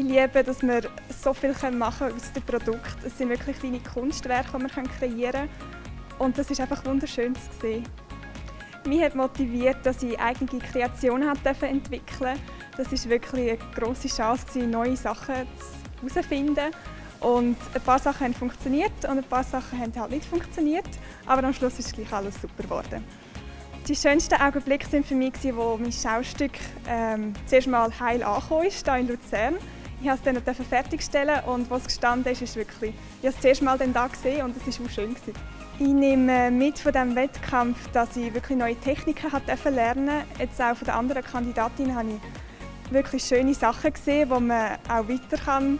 Ich liebe, dass wir so viel machen können aus dem Produkt. Es sind wirklich kleine Kunstwerke, die wir kreieren können. Und das ist einfach wunderschön zu sehen. Mich hat motiviert, dass ich eigene Kreationen entwickeln durfte. Das war wirklich eine grosse Chance, neue Sachen herauszufinden. Und ein paar Sachen haben funktioniert und ein paar Sachen haben halt nicht funktioniert. Aber am Schluss ist gleich alles super geworden. Die schönsten Augenblicke waren für mich, wo mein Schaustück ähm, zuerst mal heil angekommen ist, hier in Luzern. Ich durfte es dann fertigstellen und was gestanden ist, ist wirklich, ich habe es zuerst mal dann da gesehen und es war auch schön. Ich nehme mit von diesem Wettkampf, dass ich wirklich neue Techniken lernen durfte. Jetzt auch von den anderen Kandidatinnen habe ich wirklich schöne Sachen gesehen, die man auch weiter kann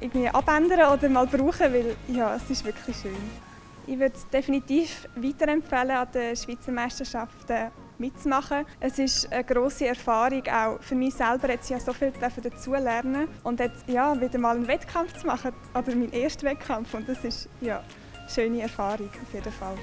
irgendwie abändern oder mal brauchen, weil ja, es ist wirklich schön. Ich würde es definitiv weiterempfehlen, an den Schweizer Meisterschaften mitzumachen. Es ist eine grosse Erfahrung, auch für mich selber jetzt ja so viel dazulernen und jetzt ja, wieder mal einen Wettkampf zu machen, oder meinen ersten Wettkampf und das ist ja eine schöne Erfahrung auf jeden Fall.